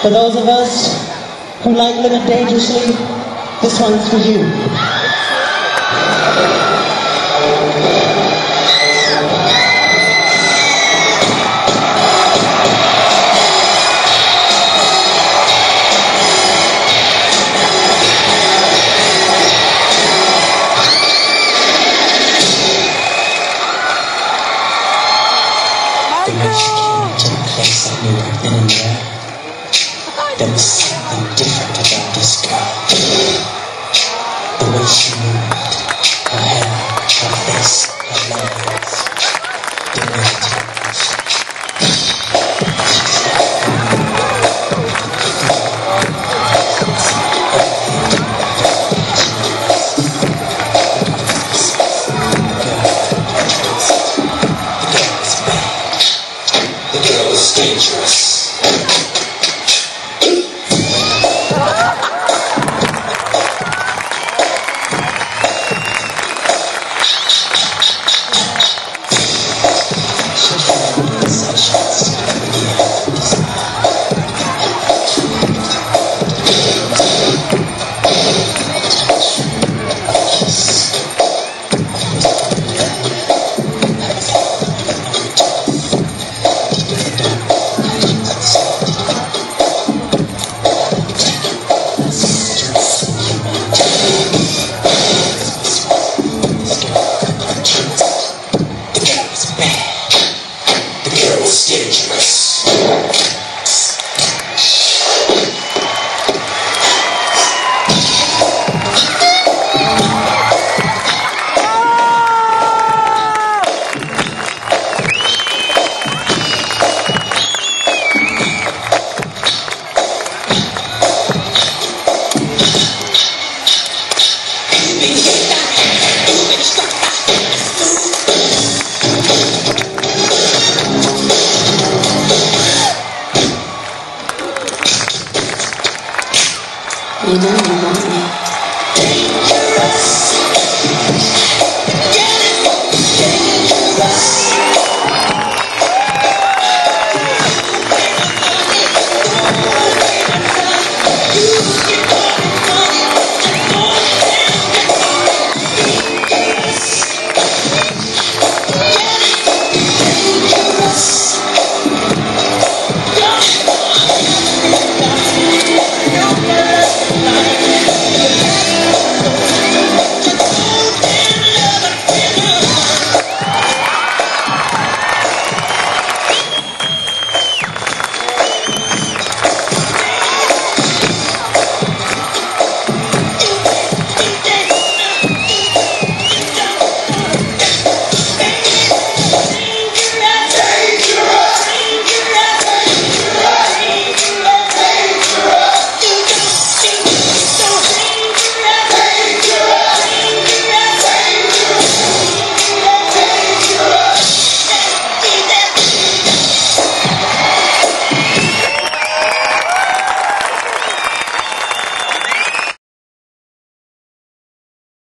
For those of us who like living dangerously, this one's for you. She came the place, I knew was something different about You know you want me.